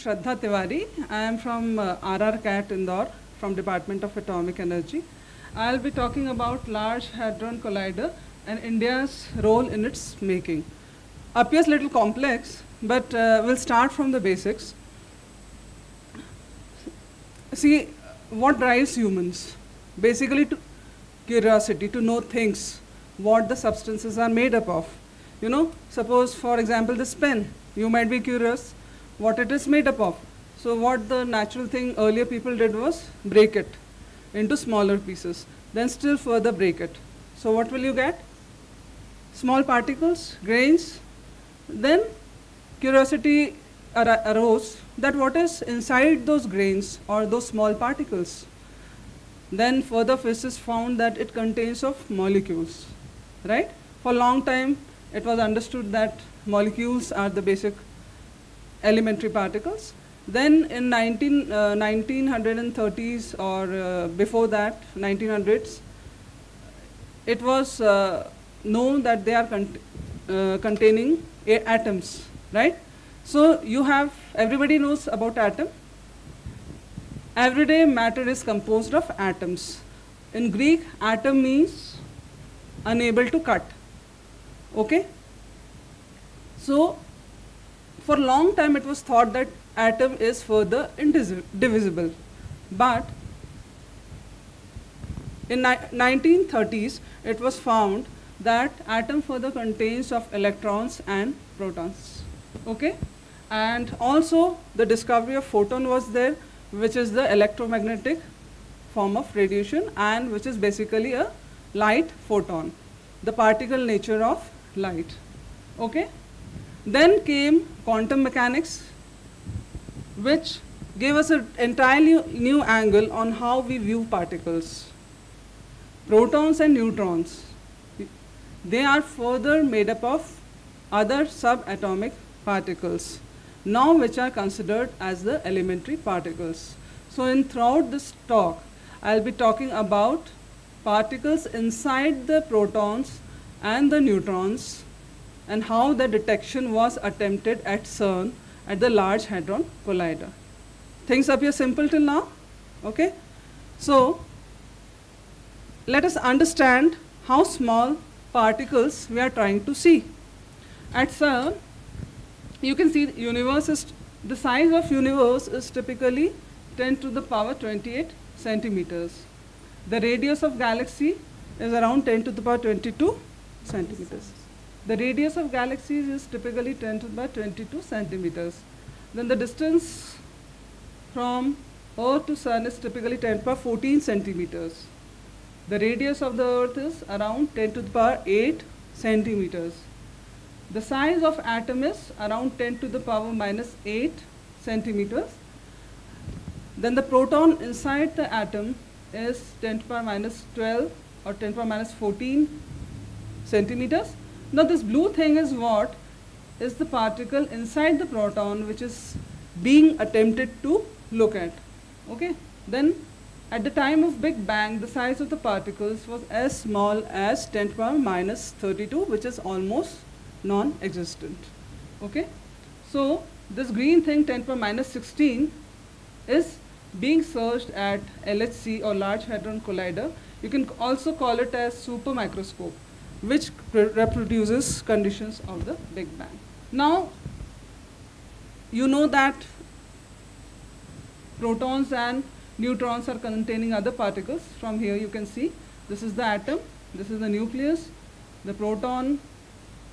Shraddha Tiwari. I am from uh, RR Indore, from Department of Atomic Energy. I'll be talking about Large Hadron Collider and India's role in its making. Appears a little complex, but uh, we'll start from the basics. See, what drives humans? Basically, to curiosity, to know things, what the substances are made up of. You know, suppose, for example, this pen, you might be curious what it is made up of. So, what the natural thing earlier people did was break it into smaller pieces, then still further break it. So, what will you get? Small particles, grains. Then curiosity ar- arose that what is inside those grains or those small particles. Then further physicists found that it contains of molecules, right? For a long time, it was understood that molecules are the basic elementary particles. Then in 19, uh, 1930s or uh, before that, 1900s, it was uh, known that they are uh, containing atoms, right? So you have, everybody knows about atom. Everyday matter is composed of atoms. In Greek, atom means unable to cut. Okay? So, for a long time it was thought that atom is further indivisible. But in ni- 1930s, it was found that atom further contains of electrons and protons. Okay? And also the discovery of photon was there, which is the electromagnetic form of radiation and which is basically a light photon, the particle nature of light. Okay? Then came quantum mechanics, which gave us an entirely new angle on how we view particles. Protons and neutrons, they are further made up of other subatomic particles, now which are considered as the elementary particles. So in throughout this talk, I'll be talking about particles inside the protons and the neutrons and how the detection was attempted at CERN at the Large Hadron Collider. Things appear simple till now, okay? So, let us understand how small particles we are trying to see. At CERN, you can see the universe is, the size of universe is typically 10 to the power 28 centimeters. The radius of galaxy is around 10 to the power 22 centimeters. The radius of galaxies is typically 10 to the power 22 centimeters. Then the distance from Earth to Sun is typically 10 to the power 14 centimeters. The radius of the Earth is around 10 to the power 8 centimeters. The size of atom is around 10 to the power minus 8 centimeters. Then the proton inside the atom is 10 to the power minus 12 or 10 to the power minus 14 centimeters. Now this blue thing is what? Is the particle inside the proton which is being attempted to look at. Okay? Then at the time of Big Bang, the size of the particles was as small as 10 to the power minus 32, which is almost non-existent. Okay? So this green thing 10 to the power minus 16 is being searched at LHC or Large Hadron Collider. You can also call it as super microscope, which reproduces conditions of the Big Bang. Now, you know that protons and neutrons are containing other particles. From here you can see this is the atom, this is the nucleus, the proton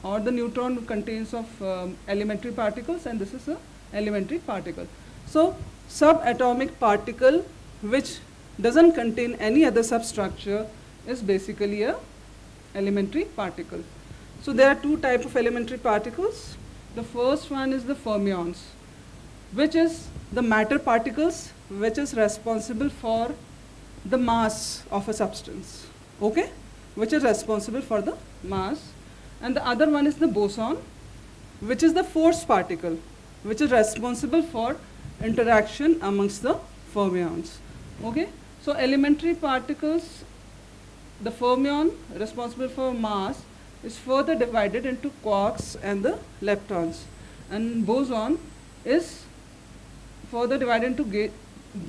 or the neutron contains of um, elementary particles and this is a elementary particle. So subatomic particle which doesn't contain any other substructure is basically a elementary particle. So there are two type of elementary particles. The first one is the fermions, which is the matter particles which is responsible for the mass of a substance. Okay? Which is responsible for the mass. And the other one is the boson, which is the force particle, which is responsible for interaction amongst the fermions. Okay? So elementary particles, the fermion responsible for mass is further divided into quarks and the leptons. And boson is further divided into ga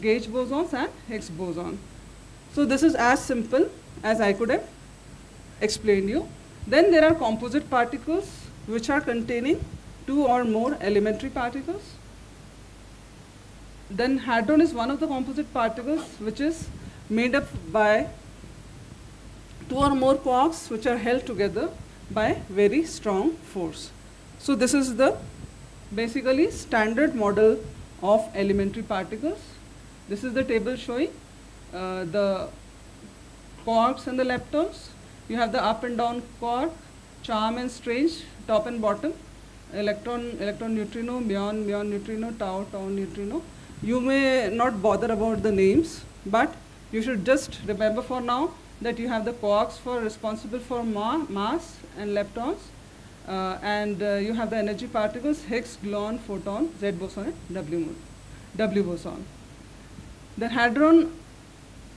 gauge bosons and Higgs boson. So this is as simple as I could have explained you. Then there are composite particles which are containing two or more elementary particles. Then hadron is one of the composite particles which is made up by two or more quarks which are held together by very strong force. So this is the basically standard model of elementary particles. This is the table showing uh, the quarks and the leptons. You have the up and down quark, charm and strange, top and bottom, electron, electron neutrino, muon, muon neutrino, tau, tau neutrino. You may not bother about the names, but you should just remember for now that you have the quarks for responsible for ma mass and leptons, uh, and uh, you have the energy particles Higgs, gluon, photon, Z boson, and W, w boson. The hadron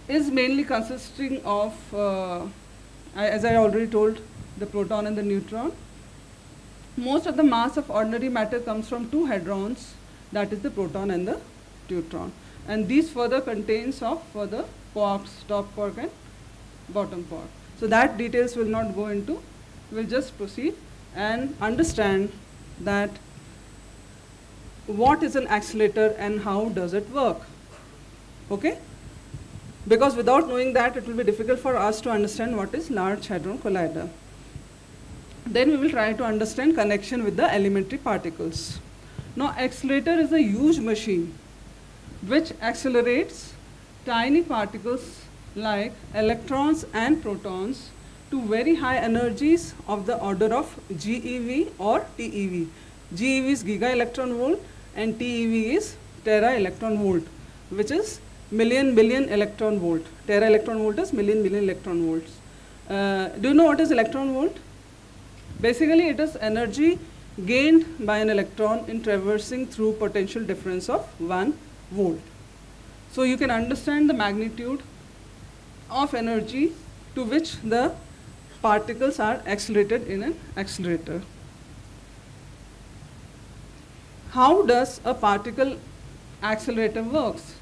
is mainly consisting of, uh, I, as I already told, the proton and the neutron. Most of the mass of ordinary matter comes from two hadrons, that is the proton and the neutron. And these further contains of further quarks, top quark and bottom part. So that details will not go into, we'll just proceed and understand that what is an accelerator and how does it work. Okay? Because without knowing that, it will be difficult for us to understand what is Large Hadron Collider. Then we will try to understand connection with the elementary particles. Now, accelerator is a huge machine which accelerates tiny particles like electrons and protons to very high energies of the order of GeV or TeV. GeV is giga electron volt and TeV is tera electron volt, which is million billion electron volt. Tera electron volt is million billion electron volts. Uh, do you know what is electron volt? Basically, it is energy gained by an electron in traversing through potential difference of 1 volt. So you can understand the magnitude of energy to which the particles are accelerated in an accelerator. How does a particle accelerator works?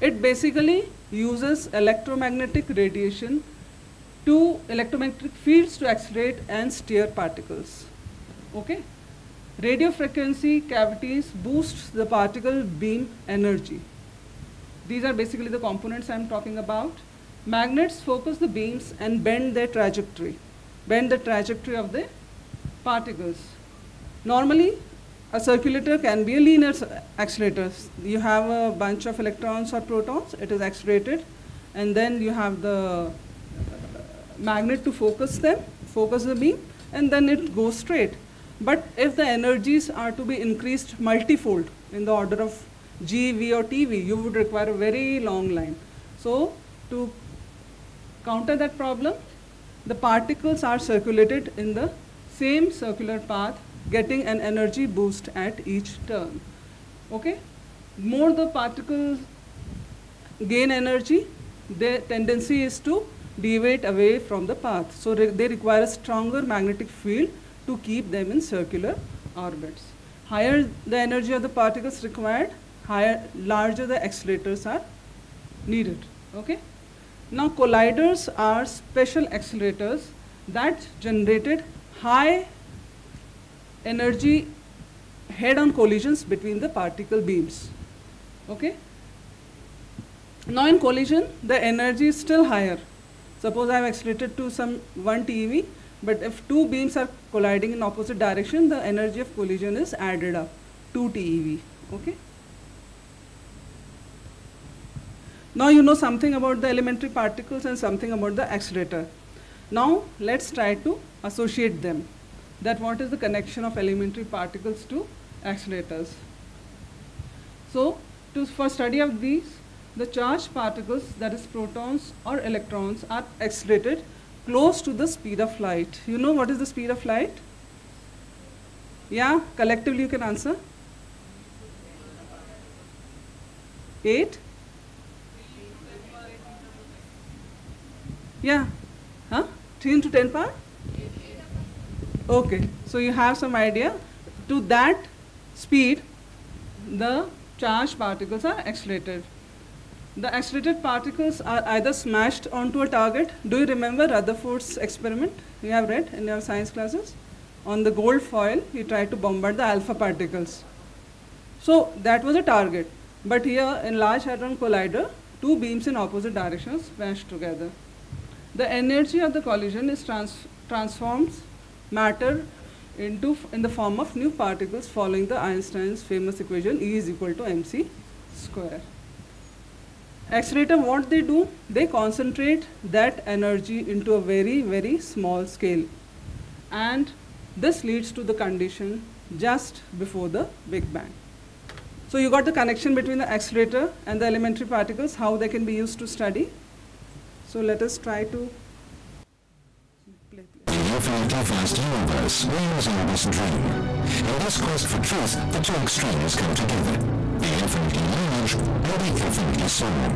It basically uses electromagnetic radiation to electromagnetic fields to accelerate and steer particles. Okay? Radio frequency cavities boost the particle beam energy. These are basically the components I'm talking about. Magnets focus the beams and bend their trajectory, bend the trajectory of the particles. Normally, a circulator can be a linear accelerator. You have a bunch of electrons or protons, it is accelerated, and then you have the magnet to focus them, focus the beam, and then it goes straight. But if the energies are to be increased multifold in the order of GeV or TeV, you would require a very long line. So to counter that problem, the particles are circulated in the same circular path getting an energy boost at each turn. Okay? More the particles gain energy, their tendency is to deviate away from the path. So re they require a stronger magnetic field to keep them in circular orbits. Higher the energy of the particles required, higher, larger the accelerators are needed. Okay? Now colliders are special accelerators that generated high energy head-on collisions between the particle beams. Okay? Now in collision, the energy is still higher. Suppose I have accelerated to some 1 TeV, but if two beams are colliding in opposite direction, the energy of collision is added up, 2 TeV. Okay? Now you know something about the elementary particles and something about the accelerator. Now let's try to associate them that what is the connection of elementary particles to accelerators. So to, for study of these, the charged particles, that is protons or electrons, are accelerated close to the speed of light. You know what is the speed of light? Yeah, collectively you can answer. 8? Yeah, huh? 3 into 10 power? Okay, so you have some idea. To that speed, the charged particles are accelerated. The accelerated particles are either smashed onto a target. Do you remember Rutherford's experiment you have read in your science classes? On the gold foil, he tried to bombard the alpha particles. So that was a target. But here in Large Hadron Collider, two beams in opposite directions smashed together. The energy of the collision is trans transforms matter into in the form of new particles following the Einstein's famous equation E is equal to mc square. Accelerator, what they do? They concentrate that energy into a very, very small scale. And this leads to the condition just before the Big Bang. So you got the connection between the accelerator and the elementary particles, how they can be used to study. So let us try to infinitely vast universe reigns in this dream. In this quest for truth, the two extremes come together. The infinitely large and the infinitely small.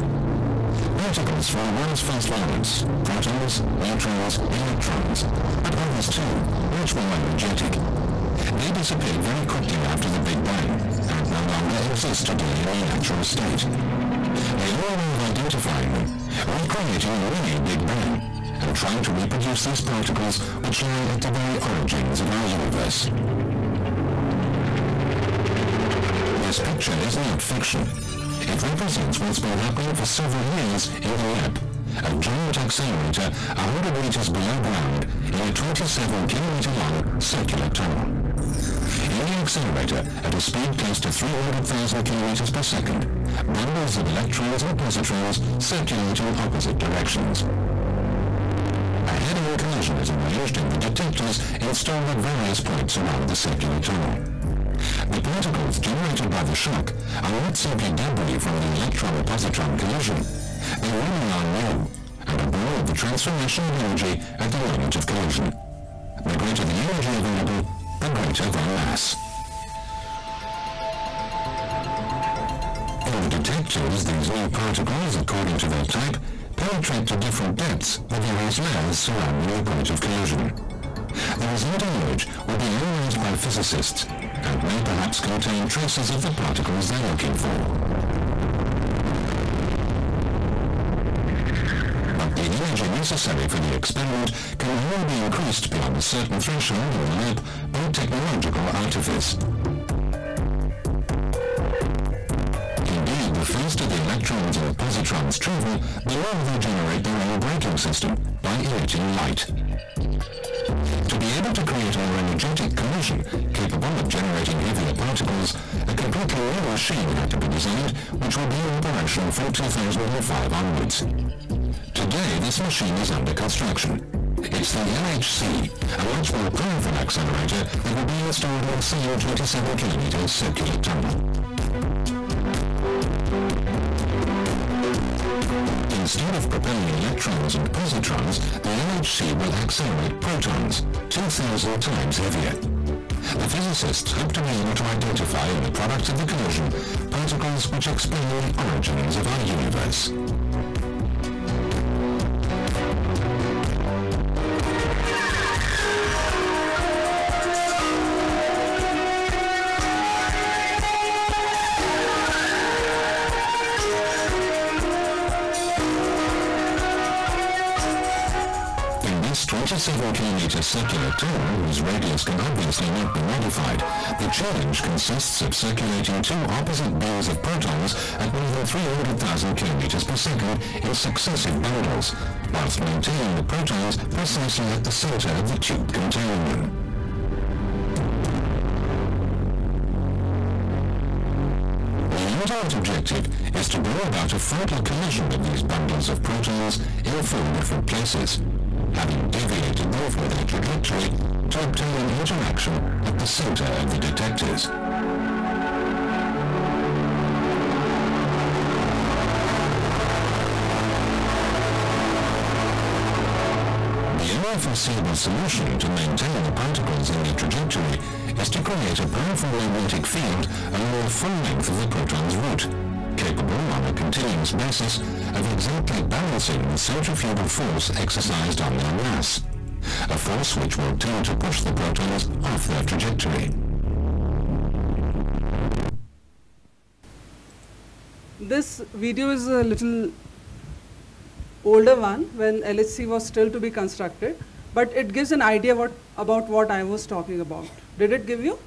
Particles form world's first elements, protons, neutrons, electrons, but others too, much more energetic. They disappeared very quickly after the Big Bang, and no longer exist today in a natural state. The only way of identifying them, We recreating a mini Big Bang, and trying to reproduce these particles which lie at the very origins of our universe. This picture is not fiction. It represents what's been happening for several years in the lab, a giant accelerator 100 meters below ground in a 27 kilometer long circular tunnel. Accelerator, at a speed close to 300,000 kilometers per second, bundles of electrons and positrons circulate in opposite directions head-on collision is arranged in the detectors installed at various points around the circular tunnel. The particles generated by the shock are not simply debris from the electron-positron collision. They really are new and born of the transformation of energy at the moment of collision. The greater the energy available, the greater the mass. The detectors, these new particles, according to their type, penetrate to different depths the various layers surrounding the point of collision. The resulting image will be analyzed by physicists and may perhaps contain traces of the particles they're looking for. But the energy necessary for the experiment can only be increased beyond a certain threshold in lab by technological artifice. Positrons travel, the more they generate their own braking system by emitting light. To be able to create a more energetic collision capable of generating heavier particles, a completely new machine had to be designed which will be in operation from 2005 onwards. Today this machine is under construction. It's the LHC, a much more powerful accelerator that will be installed in the same 27 km circular tunnel. Instead of propelling electrons and positrons, the LHC will accelerate protons, 2,000 times heavier. The physicists hope to be able to identify in the product of the collision particles which explain the origins of our universe. Several kilometer circular tunnel whose radius can obviously not be modified, the challenge consists of circulating two opposite beams of protons at more than 300,000 kilometers per second in successive bundles, whilst maintaining the protons precisely at the center of the tube containing them. The ultimate objective is to bring about a frontal collision of these bundles of protons in four different places having deviated north with a trajectory to obtain an interaction at the center of the detectors. The only foreseeable solution to maintain the particles in the trajectory is to create a powerful magnetic field along the full length of the proton's route capable on a continuous basis of exactly balancing the centrifugal force exercised on their mass, a force which will tend to push the protons off their trajectory. this video is a little older one when LHC was still to be constructed, but it gives an idea what, about what I was talking about. Did it give you?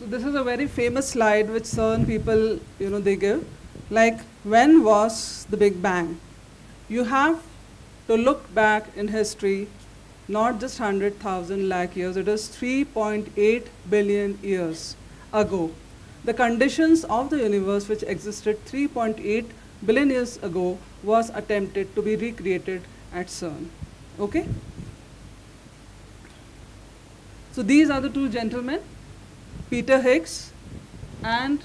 So this is a very famous slide which certain people, you know, they give. Like, when was the Big Bang? You have to look back in history, not just 100,000 lakh years, it is 3.8 billion years ago. The conditions of the universe which existed 3.8 billion years ago was attempted to be recreated at CERN. Okay? So these are the two gentlemen, Peter Higgs and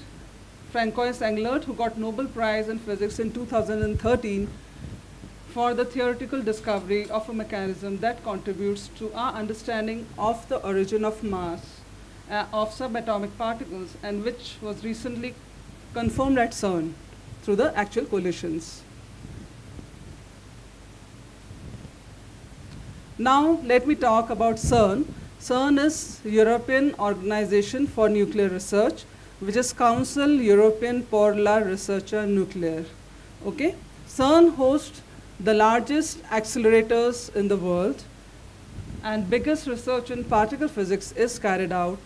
Francois Englert, who got Nobel Prize in Physics in 2013 for the theoretical discovery of a mechanism that contributes to our understanding of the origin of mass uh, of subatomic particles and which was recently confirmed at CERN through the actual collisions. Now let me talk about CERN. CERN is European Organization for Nuclear Research, which is Council European Polar Researcher Nuclear. Okay? CERN hosts the largest accelerators in the world and biggest research in particle physics is carried out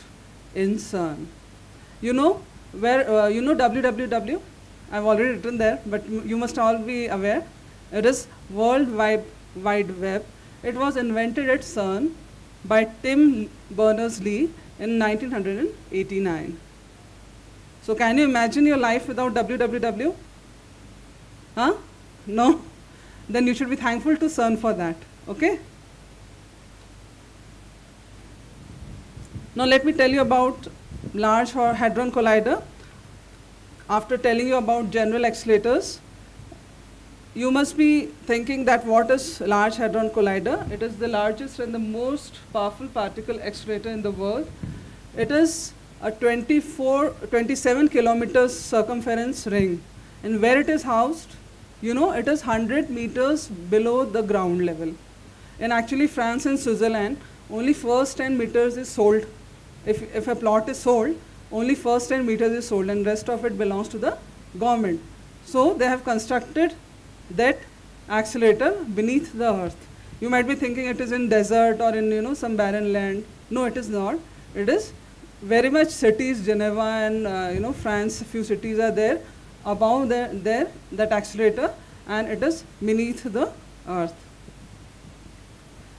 in CERN. You know where uh, you know www? I've already written there, but you must all be aware. It is World Wide, Wide Web. It was invented at CERN by Tim Berners-Lee in 1989. So can you imagine your life without www? Huh? No? Then you should be thankful to CERN for that. Okay? Now let me tell you about Large Hadron Collider. After telling you about general accelerators, you must be thinking that what is Large Hadron Collider? It is the largest and the most powerful particle accelerator in the world. It is a 24, 27 kilometers circumference ring. And where it is housed, you know, it is 100 meters below the ground level. And actually France and Switzerland, only first 10 meters is sold if, if a plot is sold, only first 10 meters is sold and rest of it belongs to the government. So they have constructed that accelerator beneath the earth. You might be thinking it is in desert or in you know some barren land. No, it is not. It is very much cities, Geneva and uh, you know France, a few cities are there above there, there that accelerator and it is beneath the earth.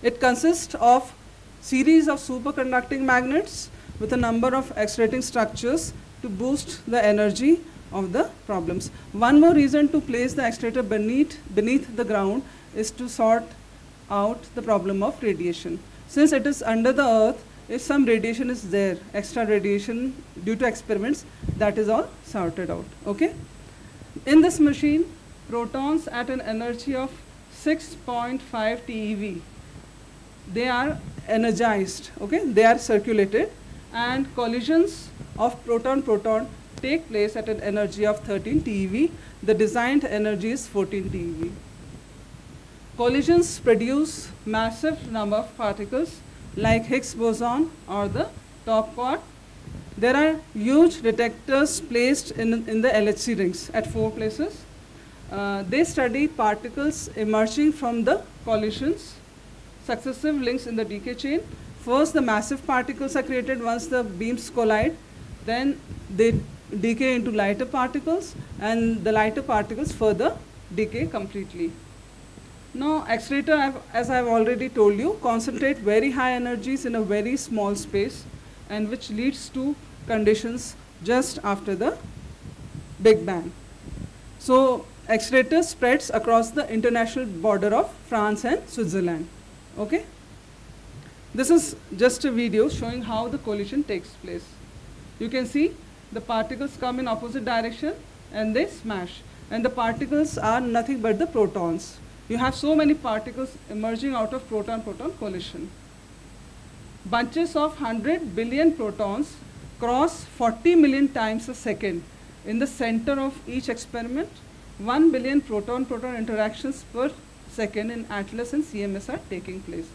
It consists of series of superconducting magnets with a number of accelerating structures to boost the energy of the problems. One more reason to place the accelerator beneath, beneath the ground is to sort out the problem of radiation. Since it is under the earth, if some radiation is there, extra radiation due to experiments, that is all sorted out, okay? In this machine, protons at an energy of 6.5 TeV, they are energized, okay? They are circulated and collisions of proton-proton take place at an energy of 13 TeV. The designed energy is 14 TeV. Collisions produce massive number of particles like Higgs boson or the top quark. There are huge detectors placed in, in the LHC rings at four places. Uh, they study particles emerging from the collisions successive links in the decay chain. First, the massive particles are created once the beams collide. Then they decay into lighter particles, and the lighter particles further decay completely. Now, accelerator, as I've already told you, concentrate very high energies in a very small space, and which leads to conditions just after the Big Bang. So, accelerator spreads across the international border of France and Switzerland. Okay? This is just a video showing how the collision takes place. You can see the particles come in opposite direction and they smash. And the particles are nothing but the protons. You have so many particles emerging out of proton-proton collision. Bunches of 100 billion protons cross 40 million times a second. In the center of each experiment, 1 billion proton-proton interactions per second in ATLAS and CMS are taking place.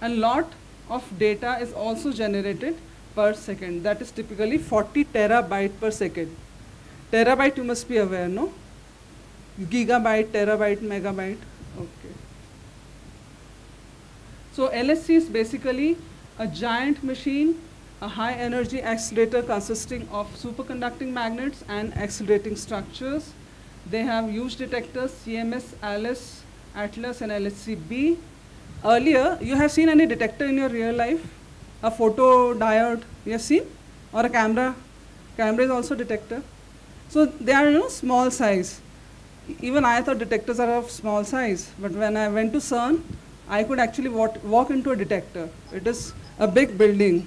and lot of data is also generated per second. That is typically 40 terabyte per second. Terabyte you must be aware, no? Gigabyte, terabyte, megabyte. Okay. So LHC is basically a giant machine, a high energy accelerator consisting of superconducting magnets and accelerating structures. They have huge detectors, CMS, ALICE, ATLAS and LHC-B. Earlier, you have seen any detector in your real life? A photo diode, you have seen? Or a camera? Camera is also detector. So they are, you know, small size. Even I thought detectors are of small size, but when I went to CERN, I could actually walk, walk into a detector. It is a big building.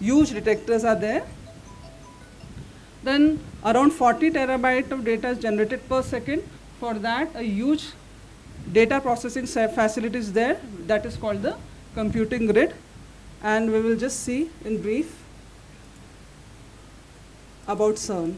Huge detectors are there. Then around 40 terabyte of data is generated per second. For that, a huge data processing facility is there. That is called the computing grid. And we will just see in brief about CERN.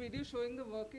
Video showing the working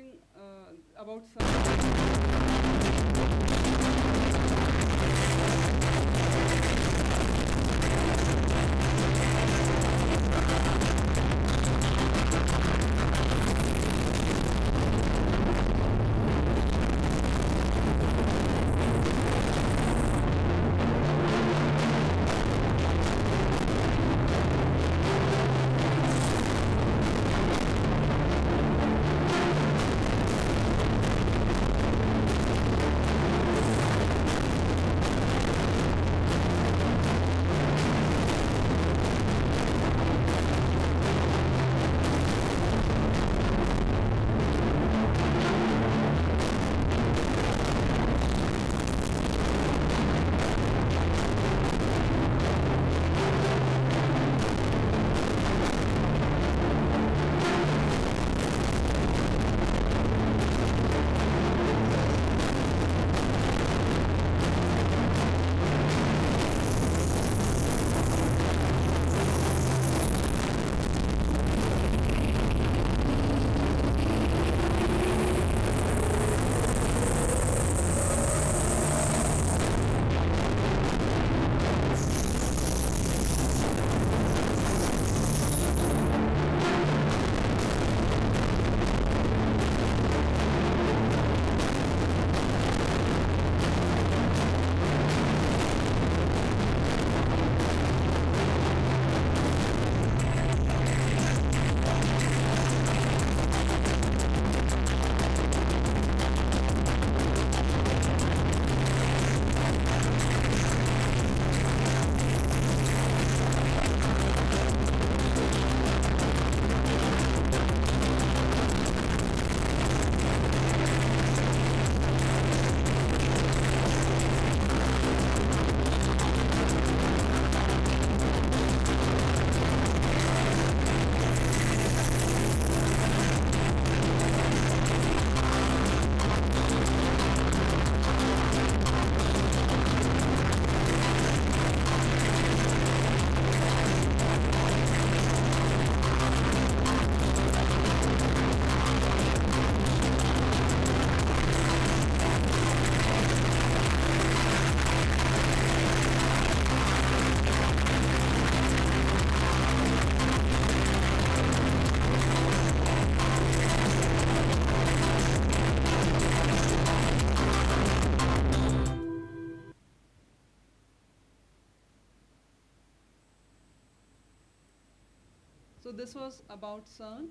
So this was about CERN.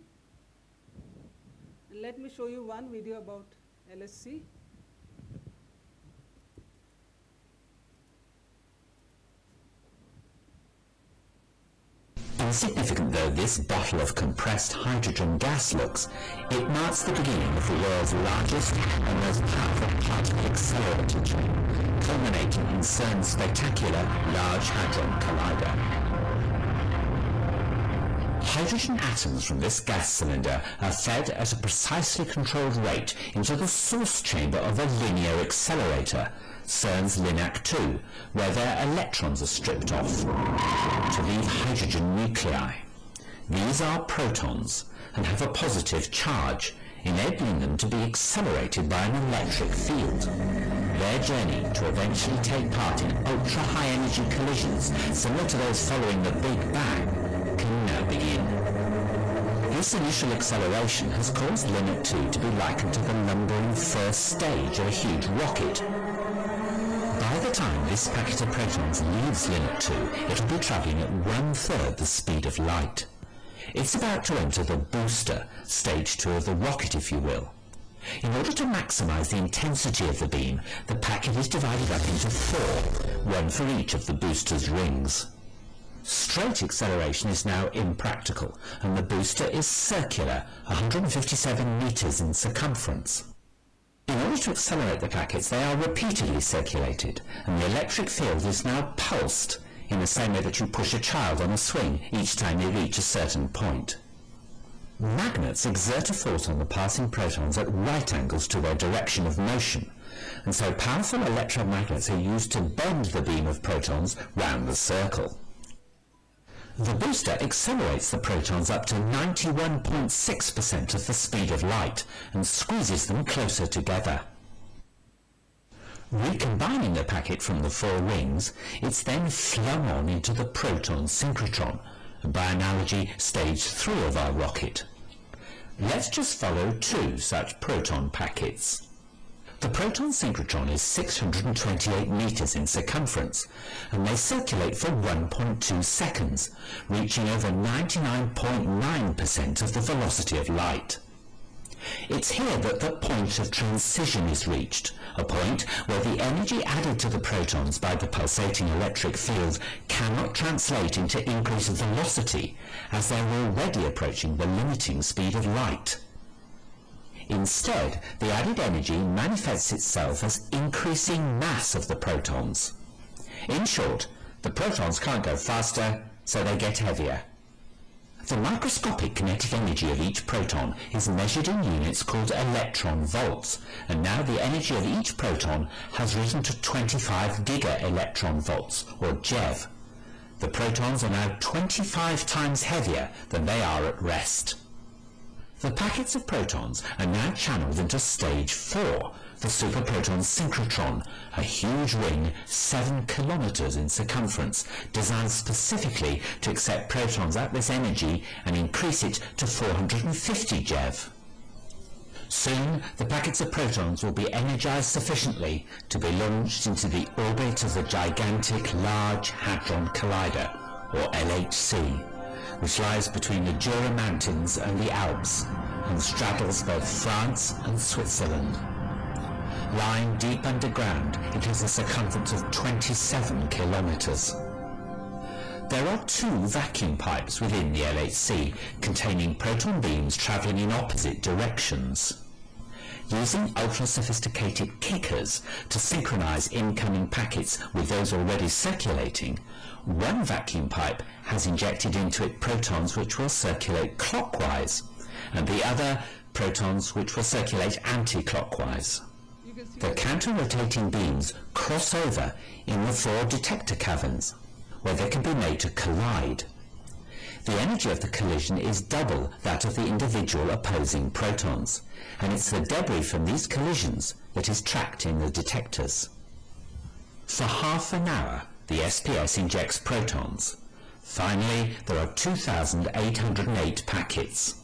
Let me show you one video about LHC. Insignificant though this bottle of compressed hydrogen gas looks, it marks the beginning of the world's largest and most powerful particle accelerator chain, culminating in CERN's spectacular Large Hadron Collider. Hydrogen atoms from this gas cylinder are fed at a precisely controlled rate into the source chamber of a linear accelerator, CERN's LINAC-2, where their electrons are stripped off to leave hydrogen nuclei. These are protons and have a positive charge, enabling them to be accelerated by an electric field. Their journey to eventually take part in ultra-high energy collisions similar to those following the Big Bang can now begin. This initial acceleration has caused LINAC-2 to be likened to the lumbering first stage of a huge rocket, by the time this packet of protons leaves LINAC-2, it'll be travelling at one-third the speed of light. It's about to enter the booster, stage two of the rocket if you will. In order to maximise the intensity of the beam, the packet is divided up into four, one for each of the booster's rings. Straight acceleration is now impractical, and the booster is circular, 157 metres in circumference. In order to accelerate the packets, they are repeatedly circulated, and the electric field is now pulsed in the same way that you push a child on a swing each time they reach a certain point. Magnets exert a force on the passing protons at right angles to their direction of motion, and so powerful electromagnets are used to bend the beam of protons round the circle. The booster accelerates the protons up to 91.6% of the speed of light and squeezes them closer together. Recombining the packet from the four rings, it's then flung on into the proton synchrotron, by analogy stage 3 of our rocket. Let's just follow two such proton packets. The proton synchrotron is 628 meters in circumference, and they circulate for 1.2 seconds, reaching over 99.9% of the velocity of light. It's here that the point of transition is reached, a point where the energy added to the protons by the pulsating electric field cannot translate into increased velocity, as they're already approaching the limiting speed of light. Instead, the added energy manifests itself as increasing mass of the protons. In short, the protons can't go faster, so they get heavier. The microscopic kinetic energy of each proton is measured in units called electron volts, and now the energy of each proton has risen to 25 giga-electron volts, or GeV. The protons are now 25 times heavier than they are at rest. The packets of protons are now channeled into stage 4, the superproton synchrotron, a huge ring 7 kilometers in circumference, designed specifically to accept protons at this energy and increase it to 450 GeV. Soon, the packets of protons will be energized sufficiently to be launched into the orbit of the gigantic Large Hadron Collider, or LHC, which lies between the Jura Mountains and the Alps and straddles both France and Switzerland. Lying deep underground, it has a circumference of 27 kilometers. There are two vacuum pipes within the LHC containing proton beams traveling in opposite directions. Using ultra-sophisticated kickers to synchronize incoming packets with those already circulating, one vacuum pipe has injected into it protons which will circulate clockwise, and the other protons which will circulate anti-clockwise. The counter-rotating beams cross over in the four detector caverns, where they can be made to collide. The energy of the collision is double that of the individual opposing protons, and it's the debris from these collisions that is tracked in the detectors. For half an hour, the SPS injects protons. Finally, there are 2,808 packets.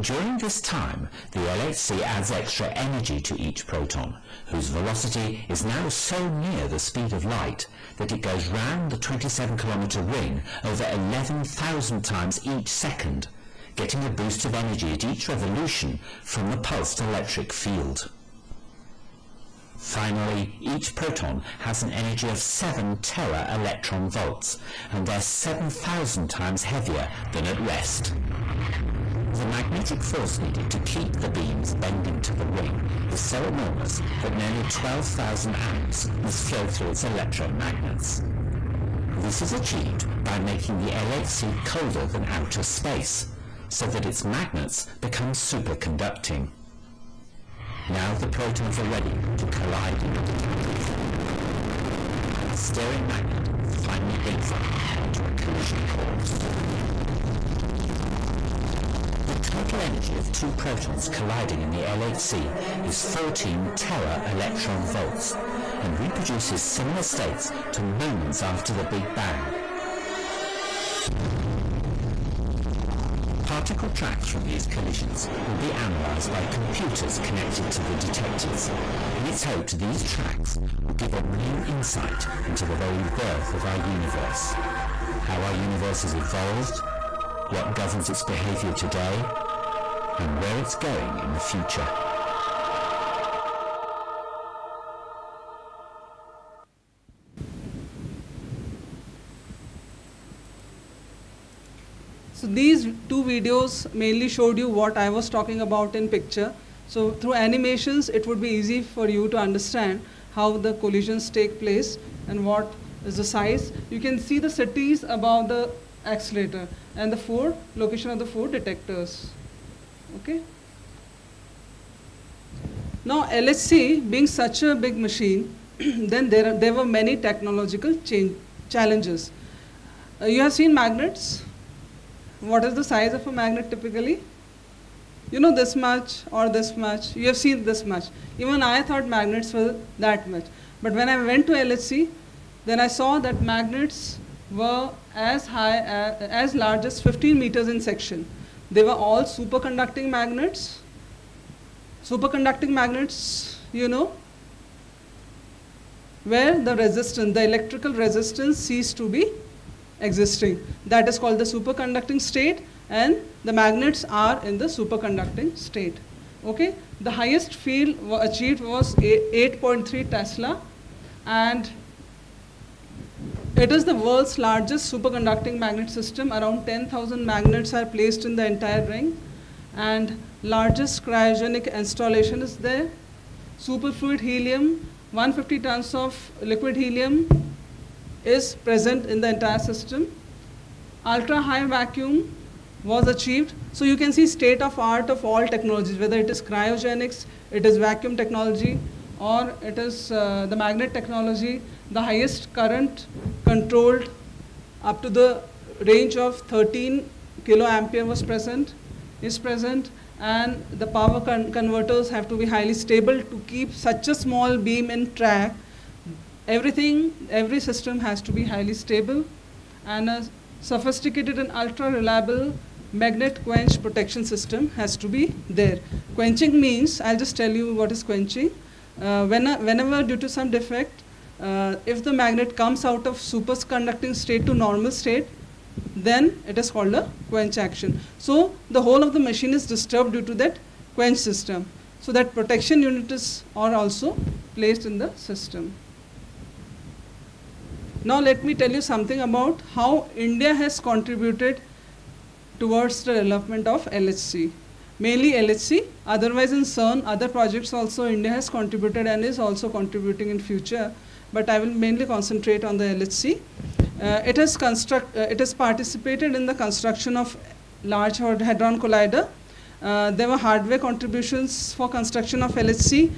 During this time, the LHC adds extra energy to each proton, whose velocity is now so near the speed of light that it goes round the 27 kilometer ring over 11,000 times each second, getting a boost of energy at each revolution from the pulsed electric field. Finally, each proton has an energy of 7 tera electron volts, and they're 7,000 times heavier than at rest. The magnetic force needed to keep the beams bending to the ring is so enormous that nearly 12,000 amps must flow through its electromagnets. This is achieved by making the LHC colder than outer space, so that its magnets become superconducting. Now the protons are ready to collide in the steering magnet finally brings them onto a collision course. The total energy of two protons colliding in the LHC is 14 tera electron volts and reproduces similar states to moments after the Big Bang. Particle tracks from these collisions will be analysed by computers connected to the detectors, and it's hoped these tracks will give a new insight into the very birth of our universe, how our universe has evolved, what governs its behaviour today, and where it's going in the future. Two videos mainly showed you what I was talking about in picture. So through animations, it would be easy for you to understand how the collisions take place and what is the size. You can see the cities above the accelerator and the four location of the four detectors. Okay. Now LHC being such a big machine, then there, are, there were many technological change, challenges. Uh, you have seen magnets. What is the size of a magnet typically? You know this much or this much. You have seen this much. Even I thought magnets were that much. But when I went to LHC, then I saw that magnets were as high as, as large as 15 meters in section. They were all superconducting magnets. Superconducting magnets, you know, where the resistance, the electrical resistance ceased to be existing. That is called the superconducting state and the magnets are in the superconducting state. Okay, the highest field achieved was 8.3 Tesla and it is the world's largest superconducting magnet system. Around 10,000 magnets are placed in the entire ring and largest cryogenic installation is there. Superfluid helium, 150 tons of liquid helium is present in the entire system. Ultra high vacuum was achieved. So you can see state of art of all technologies, whether it is cryogenics, it is vacuum technology, or it is uh, the magnet technology, the highest current controlled up to the range of 13 kiloampere was present, is present, and the power con converters have to be highly stable to keep such a small beam in track everything, every system has to be highly stable and a sophisticated and ultra reliable magnet quench protection system has to be there. Quenching means, I'll just tell you what is quenching. Uh, when, whenever due to some defect, uh, if the magnet comes out of superconducting state to normal state, then it is called a quench action. So the whole of the machine is disturbed due to that quench system. So that protection units are also placed in the system. Now let me tell you something about how India has contributed towards the development of LHC. Mainly LHC, otherwise in CERN, other projects also India has contributed and is also contributing in future, but I will mainly concentrate on the LHC. Uh, it, has construct, uh, it has participated in the construction of Large Hadron Collider. Uh, there were hardware contributions for construction of LHC.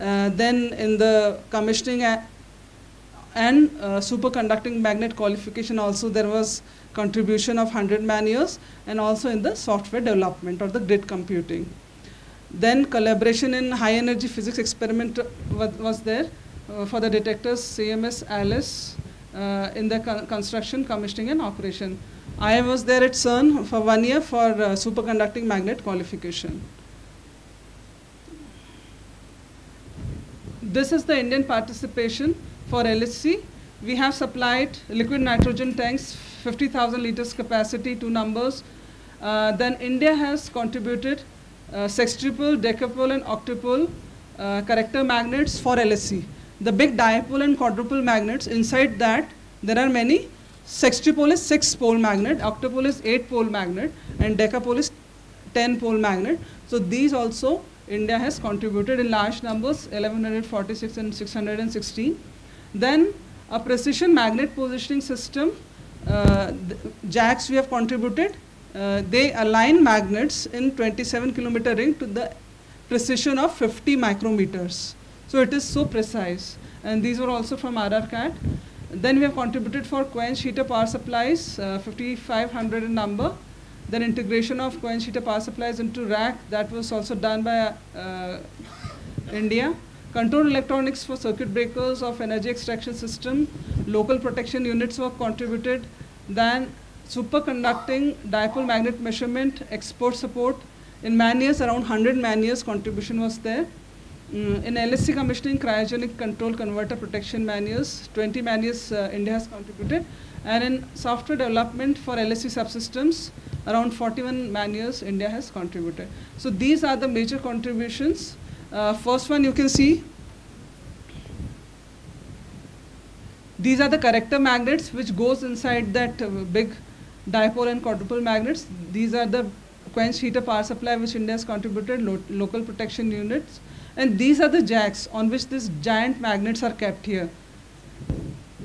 Uh, then in the commissioning and uh, superconducting magnet qualification also there was contribution of 100 man years and also in the software development or the grid computing. Then collaboration in high energy physics experiment was, there uh, for the detectors CMS, ALICE uh, in the construction, commissioning and operation. I was there at CERN for one year for uh, superconducting magnet qualification. This is the Indian participation for LHC. We have supplied liquid nitrogen tanks, 50,000 liters capacity, two numbers. Uh, then India has contributed uh, sextupole, decapole, and octupole uh, corrector magnets for LHC. The big dipole and quadrupole magnets, inside that, there are many. Sextupole is six pole magnet, octupole is eight pole magnet, and decapole is 10 pole magnet. So these also India has contributed in large numbers, 1146 and 616. Then a precision magnet positioning system, uh, JACS we have contributed. Uh, they align magnets in 27 kilometer ring to the precision of 50 micrometers. So it is so precise. And these were also from RRCAT. Then we have contributed for quench heater power supplies, uh, 5500 in number. Then integration of quench heater power supplies into rack, that was also done by uh, India. Control electronics for circuit breakers of energy extraction system, local protection units were contributed. Then superconducting dipole magnet measurement, export support. In man years, around 100 man years contribution was there. Mm, in LHC commissioning, cryogenic control converter protection manuals, 20 manuals uh, India has contributed. And in software development for LHC subsystems, around 41 manuals India has contributed. So these are the major contributions. Uh, first one you can see. These are the corrector magnets which goes inside that uh, big dipole and quadrupole magnets. These are the quench heater power supply which India has contributed, lo local protection units. And these are the jacks on which these giant magnets are kept here.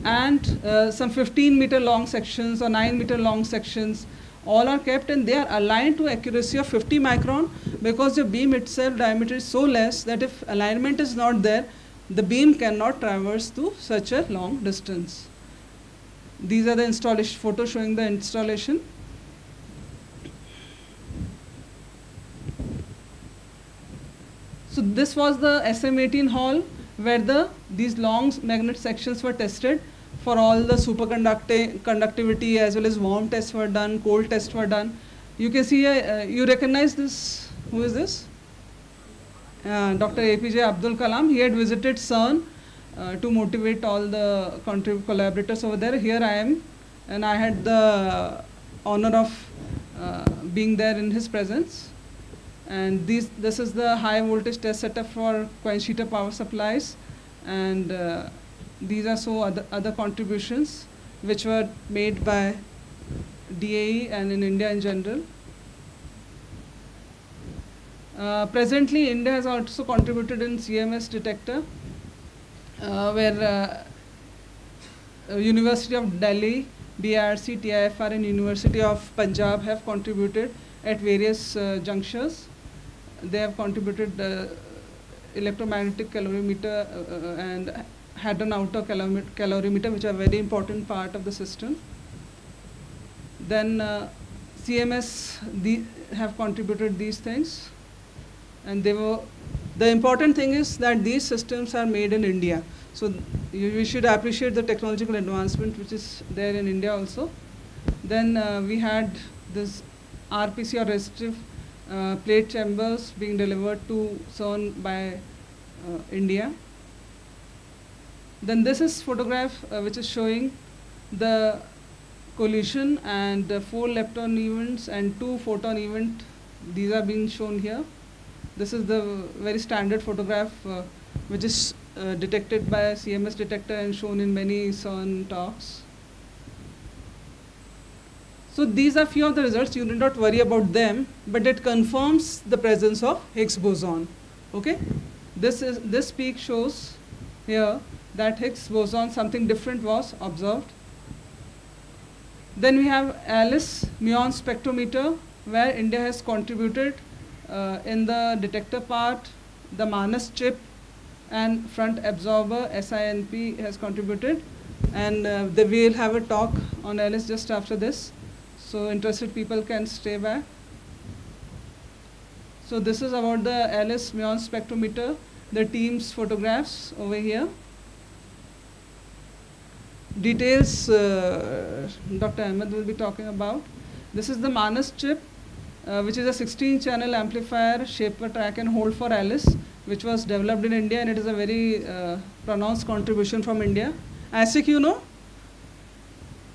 And uh, some 15 meter long sections or 9 meter long sections all are kept and they are aligned to accuracy of 50 micron because the beam itself diameter is so less that if alignment is not there, the beam cannot traverse to such a long distance. These are the installation photos showing the installation. So this was the SM18 hall where the these long magnet sections were tested for all the superconductivity as well as warm tests were done, cold tests were done. You can see, uh, you recognize this, who is this? Uh, Dr. APJ Abdul Kalam, he had visited CERN uh, to motivate all the country collaborators over there. Here I am, and I had the honor of uh, being there in his presence. And these, this is the high voltage test setup for quench heater power supplies. And uh, these are so other, other contributions which were made by DAE and in India in general. Uh, presently, India has also contributed in CMS detector, uh, where uh, University of Delhi, BARC, TIFR, and University of Punjab have contributed at various uh, junctures. They have contributed uh, electromagnetic calorimeter uh, and hadron outer calorimeter, which are very important part of the system. Then uh, CMS the, have contributed these things, and they were. The important thing is that these systems are made in India. So we should appreciate the technological advancement which is there in India also. Then uh, we had this RPC or resistive uh, plate chambers being delivered to CERN by uh, India. Then this is photograph uh, which is showing the collision and uh, four lepton events and two photon event. These are being shown here. This is the very standard photograph uh, which is uh, detected by a CMS detector and shown in many CERN talks. So these are few of the results. You need not worry about them, but it confirms the presence of Higgs boson. Okay, this is this peak shows here that Higgs boson, something different was observed. Then we have ALICE muon spectrometer, where India has contributed uh, in the detector part, the Manas chip and front absorber, SINP has contributed. And uh, will have a talk on ALICE just after this. So interested people can stay back. So this is about the ALICE muon spectrometer, the team's photographs over here. Details uh, Dr. Ahmed will be talking about. This is the Manas chip, uh, which is a 16 channel amplifier, shaper, track and hold for Alice, which was developed in India and it is a very uh, pronounced contribution from India. ASIC, you know?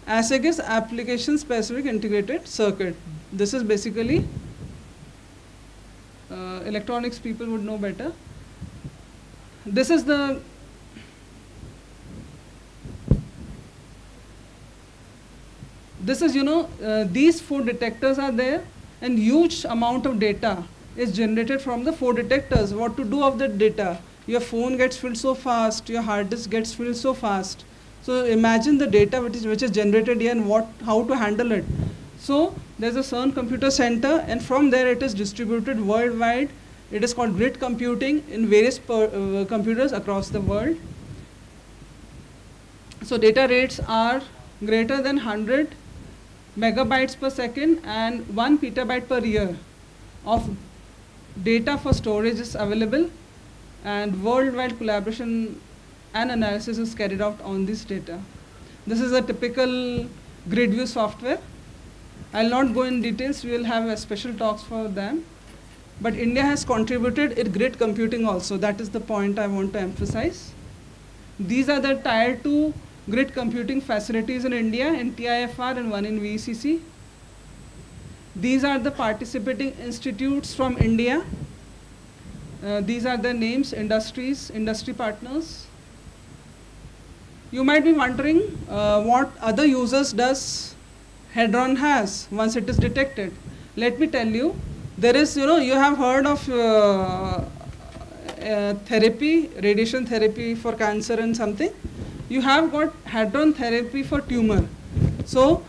ASIC is application specific integrated circuit. This is basically uh, electronics people would know better. This is the this is you know uh, these four detectors are there and huge amount of data is generated from the four detectors. What to do of the data? Your phone gets filled so fast your hard disk gets filled so fast. So imagine the data which is which is generated here and what how to handle it. So there's a CERN computer center and from there it is distributed worldwide. It is called grid computing in various per, uh, computers across the world. So data rates are greater than 100 megabytes per second and 1 petabyte per year of data for storage is available and worldwide collaboration and analysis is carried out on this data. This is a typical grid view software. I'll not go in details, we will have a special talks for them. But India has contributed in grid computing also, that is the point I want to emphasize. These are the tier 2 grid computing facilities in India in TIFR and one in VECC. These are the participating institutes from India. Uh, these are the names, industries, industry partners. You might be wondering uh, what other users does Hadron has once it is detected. Let me tell you, there is, you know, you have heard of uh, uh therapy, radiation therapy for cancer and something you have got hadron therapy for tumor. So,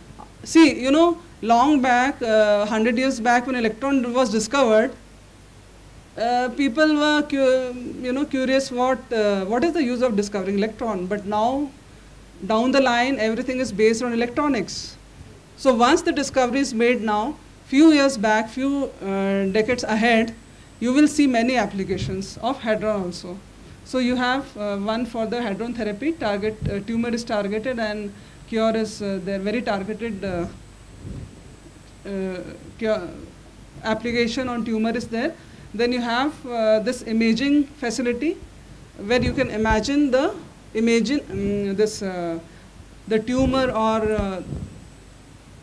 see, you know, long back, uh, 100 years back when electron was discovered, uh, people were, you know, curious what, uh, what is the use of discovering electron. But now, down the line, everything is based on electronics. So once the discovery is made now, few years back, few uh, decades ahead, you will see many applications of hadron also. So you have uh, one for the hadron therapy, target uh, tumor is targeted and cure is uh, they're very targeted uh, uh, cure application on tumor is there. Then you have uh, this imaging facility where you can imagine the imagine um, this the tumor or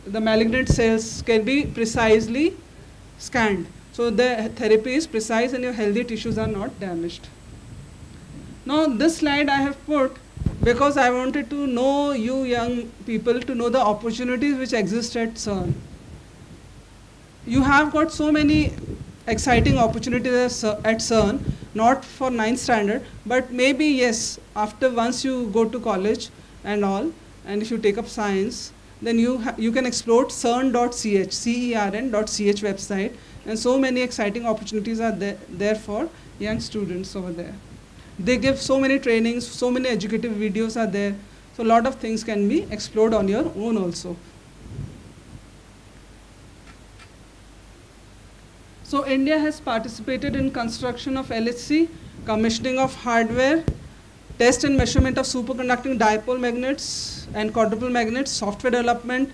the malignant cells can be precisely scanned. So the therapy is precise and your healthy tissues are not damaged. Now this slide I have put because I wanted to know you young people to know the opportunities which exist at CERN. You have got so many exciting opportunities at CERN, not for ninth standard, but maybe yes, after once you go to college and all, and if you take up science, then you, you can explore cern.ch, C-E-R-N.ch website, and so many exciting opportunities are there, there for young students over there. They give so many trainings, so many educative videos are there. So a lot of things can be explored on your own also. So India has participated in construction of LHC, commissioning of hardware, test and measurement of superconducting dipole magnets and quadrupole magnets, software development,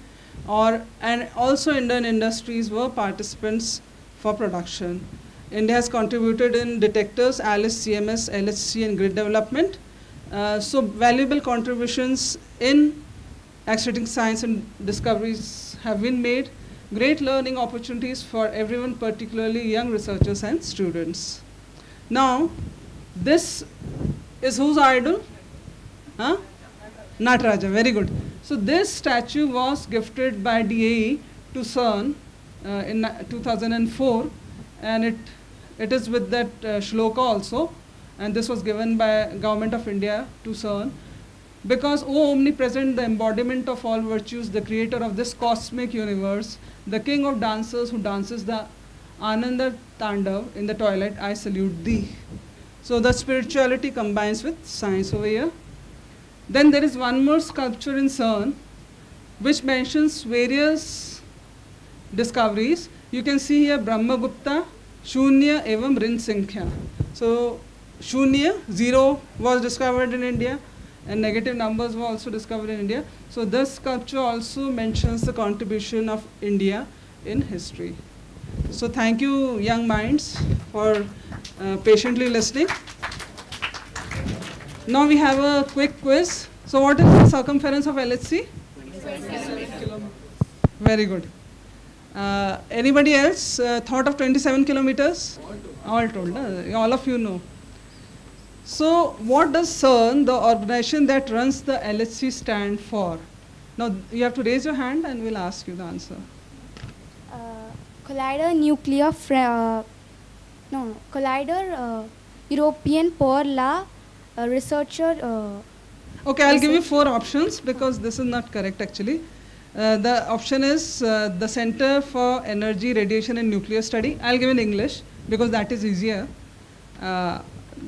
or and also Indian industries were participants for production. India has contributed in detectors, ALICE, CMS, LHC, and grid development. Uh, so valuable contributions in accelerating science and discoveries have been made. Great learning opportunities for everyone, particularly young researchers and students. Now, this is whose idol? Huh? Nataraja, very good. So this statue was gifted by DAE to CERN uh, in 2004 and it it is with that uh, shloka also, and this was given by Government of India to CERN. Because, O omnipresent, the embodiment of all virtues, the creator of this cosmic universe, the king of dancers who dances the Ananda Tandav in the toilet, I salute thee. So the spirituality combines with science over here. Then there is one more sculpture in CERN which mentions various discoveries. You can see here Brahmagupta, Shunya evam Rin Sankhya. So Shunya, zero was discovered in India and negative numbers were also discovered in India. So this sculpture also mentions the contribution of India in history. So thank you, young minds, for uh, patiently listening. Now we have a quick quiz. So what is the circumference of LHC? Very good. Uh, anybody else uh, thought of 27 kilometers? All told. uh, all of you know. So what does CERN, the organization that runs the LHC, stand for? Now you have to raise your hand and we'll ask you the answer. Uh, collider nuclear uh, no, no collider uh, European Power Law uh, researcher uh, Okay, I'll give you four options because this is not correct actually. Uh, the option is uh, the Center for Energy, Radiation and Nuclear Study. I'll give in English because that is easier. Uh,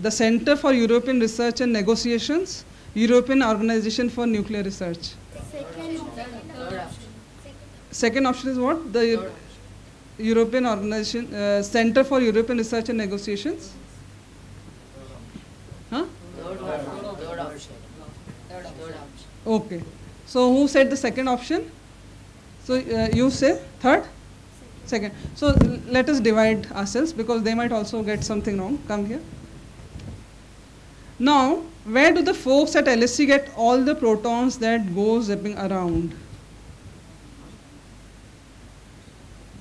the Center for European Research and Negotiations, European Organization for Nuclear Research. Second option is what? The Eu- European Organization, uh, Center for European Research and Negotiations. Huh? Okay. So who said the second option? So uh, you say third? Second. So let us divide ourselves because they might also get something wrong. Come here. Now, where do the folks at LHC get all the protons that go zipping around?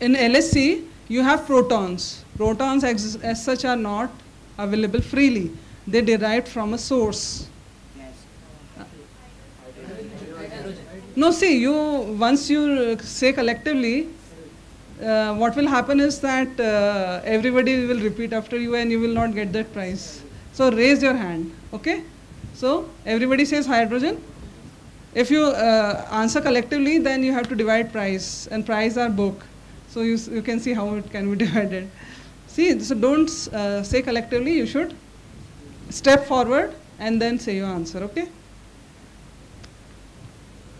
In LHC, you have protons. Protons as, as such are not available freely. They derived from a source. No, see, you once you uh, say collectively, uh, what will happen is that uh, everybody will repeat after you and you will not get that prize. So raise your hand, okay? So everybody says hydrogen. If you uh, answer collectively, then you have to divide prize, and prize are book. So you, you can see how it can be divided. See, so don't uh, say collectively, you should step forward and then say your answer, okay?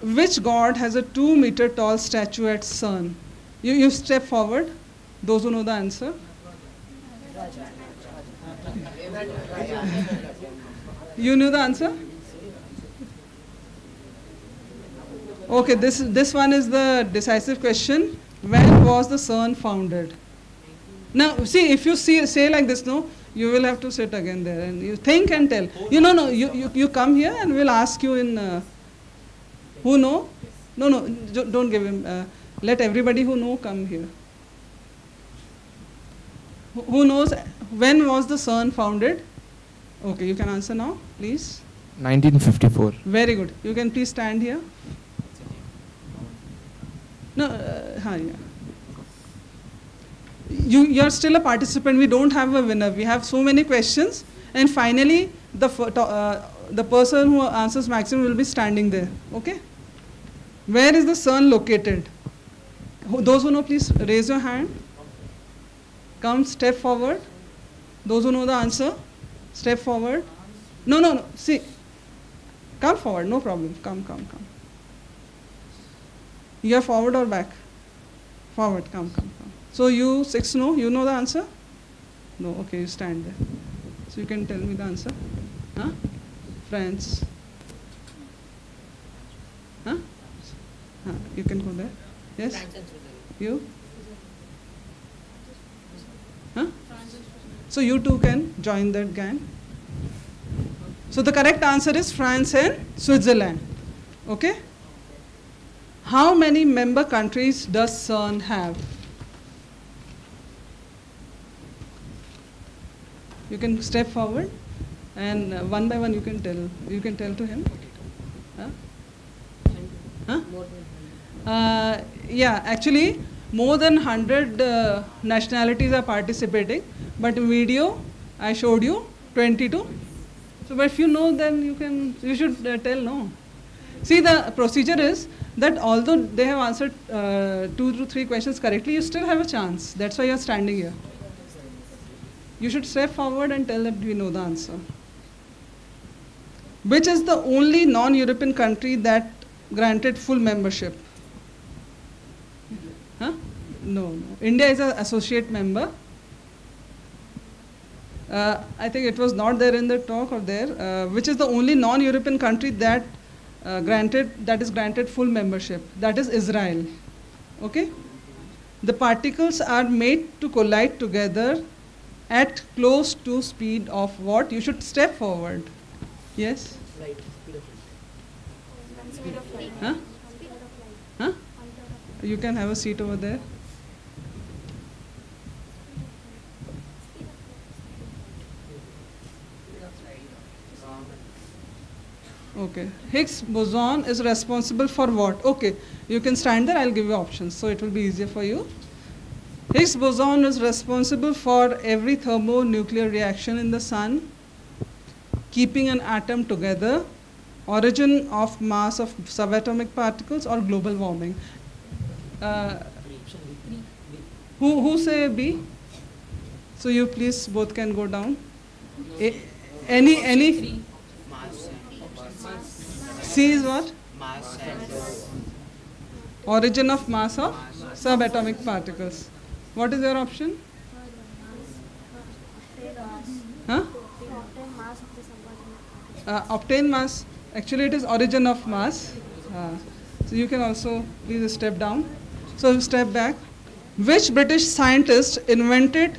Which god has a two meter tall statue at CERN? You, you step forward, those who know the answer. You knew the answer? Okay, this, this one is the decisive question. When was the CERN founded? Now, see, if you see, say like this, no, you will have to sit again there and you think and tell. You know, no, you, you, you come here and we'll ask you in, uh, who know? No, no, don't give him. Uh, let everybody who know come here. Who- knows when was the CERN founded? Okay, you can answer now, please. 1954. Very good. You can please stand here. No, uh, hi, yeah. You, you are still a participant. We don't have a winner. We have so many questions. And finally, the, uh, the person who answers maximum will be standing there. Okay? Where is the CERN located? Those who know, please raise your hand. Come, step forward. Those who know the answer, step forward. No, no, no. See, Come forward, no problem. Come, come, come. You are forward or back? Forward, come, come, come. So you six know, you know the answer? No, okay, you stand there. So you can tell me the answer. Huh? France. Huh? Huh, you can go there. Yes? You? Huh? So you two can join that gang. So the correct answer is France and Switzerland. Okay? How many member countries does CERN have? You can step forward and uh, one by one you can tell. You can tell to him. Uh, yeah, actually, more than 100 uh, nationalities are participating, but video, I showed you 22. So, but if you know, then you can, you should uh, tell no. See, the procedure is that although they have answered uh, two to three questions correctly, you still have a chance. That's why you're standing here. You should step forward and tell that we know the answer. Which is the only non European country that granted full membership? Huh? No, no. India is an associate member. Uh, I think it was not there in the talk or there, uh, which is the only non-European country that uh, granted that is granted full membership. That is Israel. Okay. The particles are made to collide together at close to speed of what? You should step forward. Yes. Huh? Huh? You can have a seat over there. Okay. Higgs boson is responsible for what? Okay. You can stand there. I'll give you options, so it will be easier for you. Higgs boson is responsible for every thermonuclear reaction in the sun, keeping an atom together, origin of mass of subatomic particles, or global warming. Uh, who, who say B? So you please both can go down. A, any any C is what? Origin of mass of subatomic particles. What is your option? Huh? Uh, obtain mass. Actually, it is origin of mass. Uh, so you can also please step down. So step back. Which British scientist invented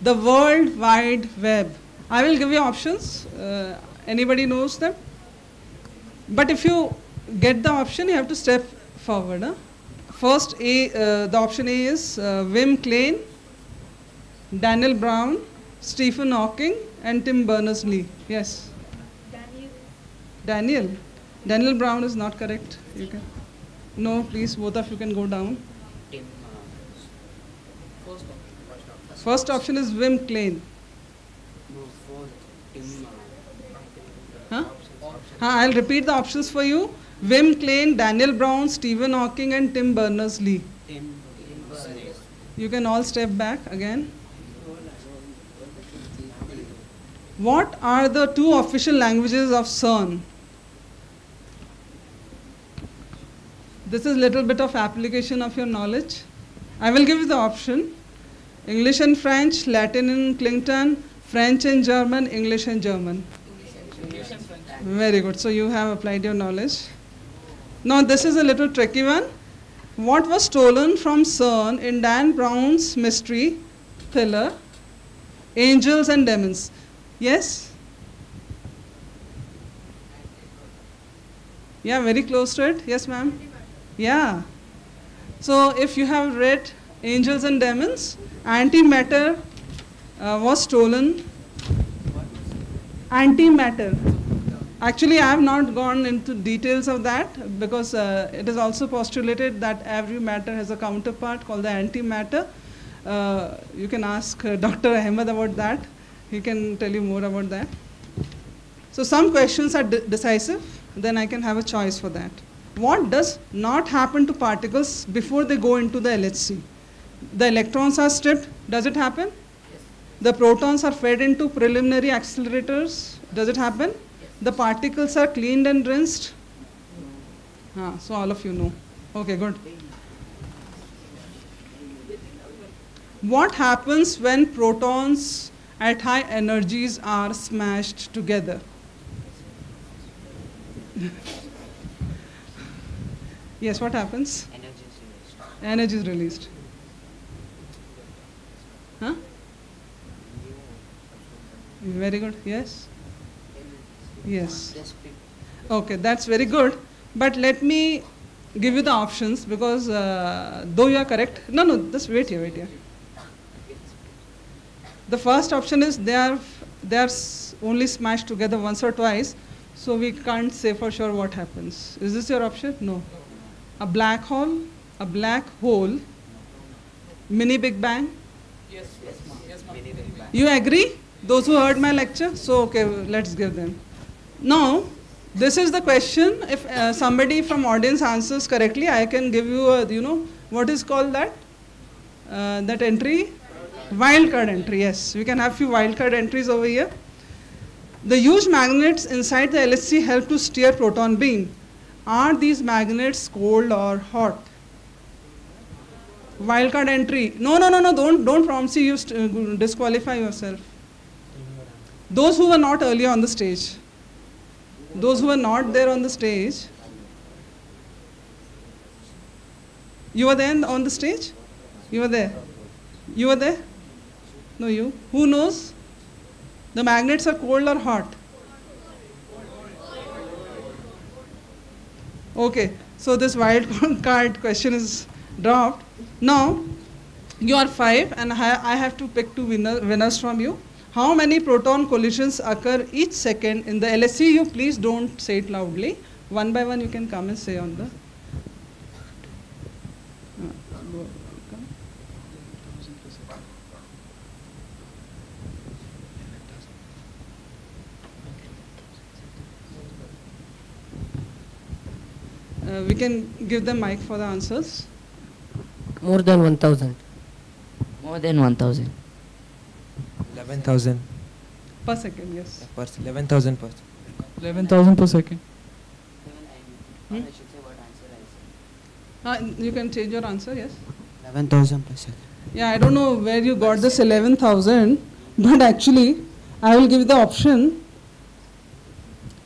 the World Wide Web? I will give you options. Uh, anybody knows them? But if you get the option, you have to step forward. Huh? First, A, uh, the option A is uh, Wim Klein, Daniel Brown, Stephen Hawking, and Tim Berners-Lee. Yes. Daniel. Daniel. Brown is not correct. You can. No, please, both of you can go down. First option is Wim Klein. Huh? Huh, I'll repeat the options for you. Wim Klein, Daniel Brown, Stephen Hawking, and Tim Berners-Lee. You can all step back again. What are the two official languages of CERN? This is a little bit of application of your knowledge. I will give you the option. English and French, Latin and Klingon, French and German, English and German. Very good. So you have applied your knowledge. Now this is a little tricky one. What was stolen from CERN in Dan Brown's mystery thriller, Angels and Demons? Yes? Yeah, very close to it. Yes, ma'am? Yeah. So if you have read Angels and Demons, antimatter uh, was stolen. Antimatter. Actually, I have not gone into details of that because uh, it is also postulated that every matter has a counterpart called the antimatter. Uh, you can ask uh, Dr. Ahmed about that. He can tell you more about that. So some questions are de decisive, then I can have a choice for that. What does not happen to particles before they go into the LHC? The electrons are stripped, does it happen? Yes. The protons are fed into preliminary accelerators, does it happen? the particles are cleaned and rinsed? Ah, so all of you know. Okay, good. What happens when protons at high energies are smashed together? yes, what happens? Energy is released. Energy is released. Huh? Very good. Yes. Yes. Okay, that's very good. But let me give you the options because uh, though you are correct, no, no, just wait here, wait here. The first option is they are they are only smashed together once or twice, so we can't say for sure what happens. Is this your option? No. A black hole, a black hole, mini Big Bang. Yes, yes, ma'am. Yes. Mini Big Bang. You agree? Those who heard my lecture? So okay, let's give them. Now, this is the question. If uh, somebody from audience answers correctly, I can give you a, you know, what is called that? Uh, that entry? Wildcard entry, yes. We can have few wildcard entries over here. The huge magnets inside the LHC help to steer proton beam. Are these magnets cold or hot? Wildcard entry. No, no, no, no, don't, don't promise you uh, disqualify yourself. Those who were not earlier on the stage, those who were not there on the stage, you were there on the stage? You were there? You were there? No, you. Who knows? The magnets are cold or hot? Okay, so this wild card question is dropped. Now, you are five, and I have to pick two winner, winners from you. How many proton collisions occur each second in the LHC? You please don't say it loudly. One by one, you can come and say on the. Uh, go- come. Uh, we can give them mic for the answers. More than 1000. More than 1000. 11,000 Per second, yes. per 11,000 per 11,000 per second. Hmm? Uh, you can change your answer, yes. 11,000 per second. Yeah, I don't know where you got this 11,000, but actually, I will give the option.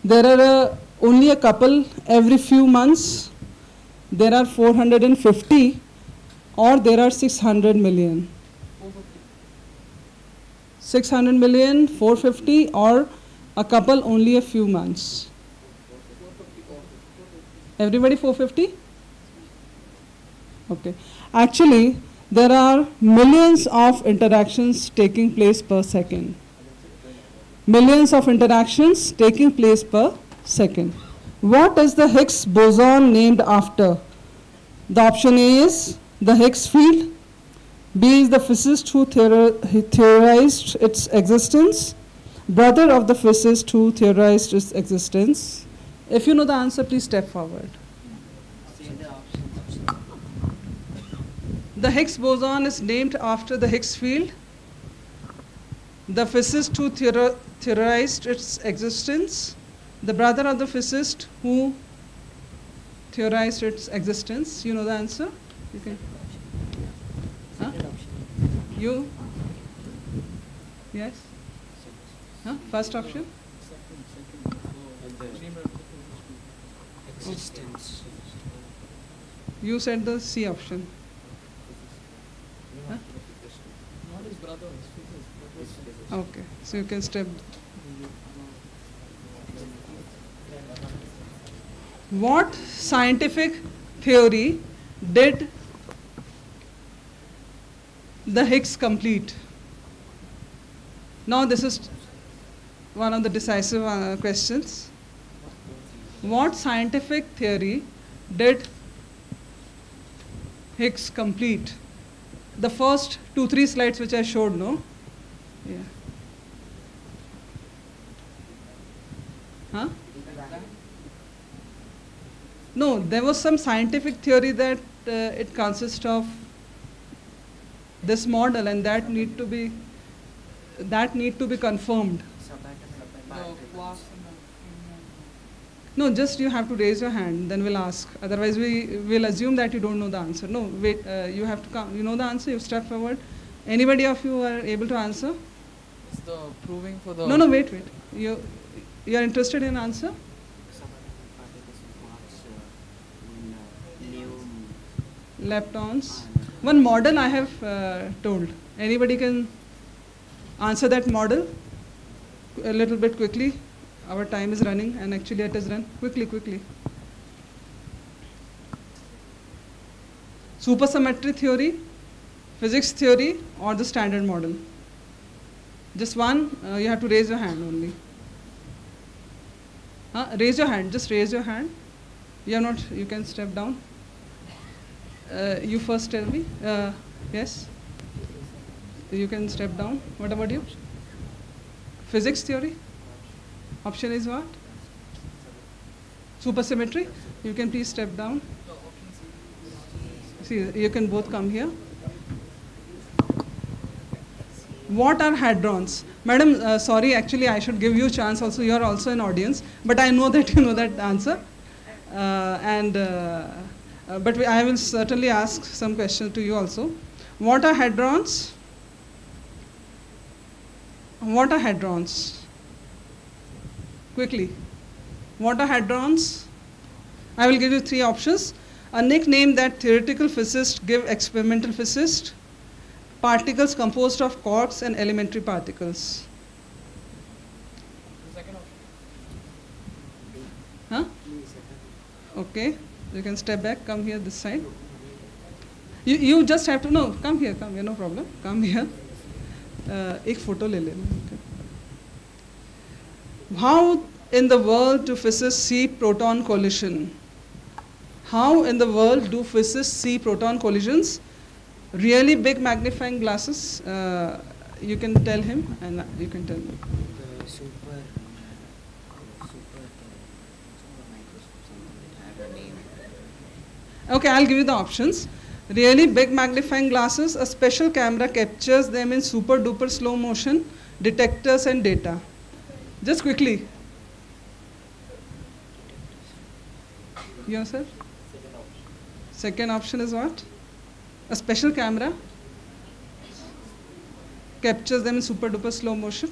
There are uh, only a couple every few months, there are 450, or there are 600 million. 600 million, 450, or a couple only a few months. Everybody 450? Okay. Actually, there are millions of interactions taking place per second. Millions of interactions taking place per second. What is the Higgs boson named after? The option A is the Higgs field. B is the physicist who theorized its existence. Brother of the physicist who theorized its existence. If you know the answer, please step forward. The Higgs boson is named after the Higgs field. The physicist who theorized its existence. The brother of the physicist who theorized its existence. You know the answer? You can. Huh? You? Yes? Huh? First option? existence. You said the C option. Huh? Okay, so you can step. What scientific theory did the Higgs complete? Now, this is one of the decisive uh, questions. What scientific theory did Higgs complete? The first two, three slides which I showed, no? Yeah. Huh? No, there was some scientific theory that uh, it consists of this model and that need to be that need to be confirmed. No, just you have to raise your hand, then we'll ask. Otherwise, we will assume that you don't know the answer. No, wait, uh, you have to come. You know the answer, you step forward. Anybody of you are able to answer? It's the proving for the. No, no, wait, wait. You, you are interested in answer? Leptons. One model I have uh, told. Anybody can answer that model a little bit quickly. Our time is running, and actually it is run quickly, quickly. Supersymmetry theory, physics theory, or the standard model. Just one. Uh, you have to raise your hand only. Huh? Raise your hand. Just raise your hand. You are not. You can step down. Uh, you first tell me. Uh, yes. You can step down. What about you? Physics theory. Option is what? Supersymmetry. You can please step down. See, you can both come here. What are hadrons? Madam, uh, sorry, actually I should give you a chance also. You are also an audience, but I know that you know that answer. Uh, and uh, uh, but we, I will certainly ask some questions to you also. What are hadrons? What are hadrons? Quickly. What are hadrons? I will give you three options. A nickname that theoretical physicists give experimental physicists. Particles composed of quarks and elementary particles. Huh? Okay. You can step back. Come here this side. You, you just have to no. Come here. Come here. No problem. Come here. Uh, एक photo ले लेना How in the world do physicists see proton collision? How in the world do physicists see proton collisions? Really big magnifying glasses. Uh, you can tell him, and you can tell me. Okay, I'll give you the options. Really big magnifying glasses, a special camera captures them in super duper slow motion, detectors and data. Just quickly. Yourself? Second option is what? A special camera captures them in super duper slow motion.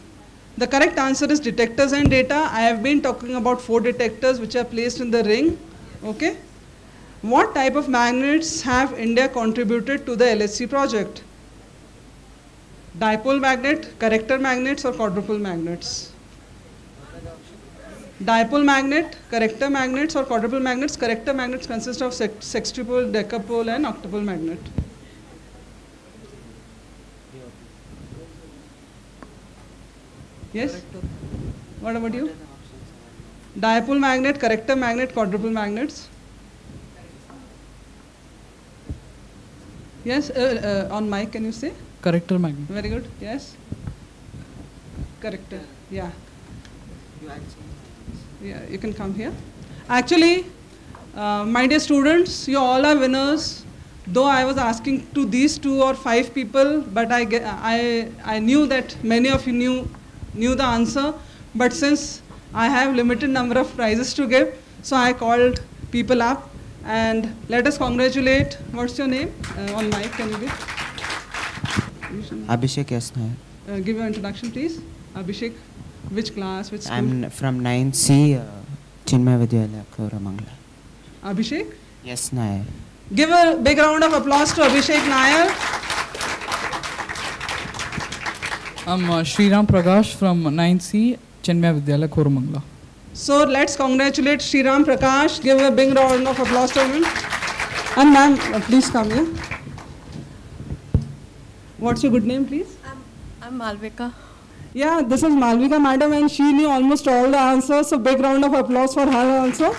The correct answer is detectors and data. I have been talking about four detectors which are placed in the ring. Okay? What type of magnets have India contributed to the LHC project? Dipole magnet, corrector magnets or quadrupole magnets? Dipole magnet, corrector magnets or quadrupole magnets. Corrector magnets consist of sex- sextupole, decapole and octupole magnet. Yes? What about you? Dipole magnet, corrector magnet, quadrupole magnets. Yes, uh, uh, on mic, can you say? Corrector magnet. Very good. Yes. Corrector. Yeah. Yeah, you can come here. Actually, uh, my dear students, you all are winners. Though I was asking to these two or five people, but I, ge- I, I knew that many of you knew, knew the answer. But since I have limited number of prizes to give, so I called people up and let us congratulate. What's your name? Uh, on mic, can you give? Abhishek S. Uh, give your introduction, please. Abhishek, which class, which school? I'm from 9C, uh, Chinmay Vidyalaya, Koramangala. Abhishek? Yes, Nair. Give a big round of applause to Abhishek Nair. I'm uh, Sriram Prakash from 9C, Chinmaya Vidyalaya, Koramangala. So let's congratulate Shriram Prakash. Give a big round of applause to him. And ma'am, uh, please come here. What's your good name, please? I'm, I'm Malvika. Yeah, this is Malvika madam and she knew almost all the answers. So big round of applause for her also.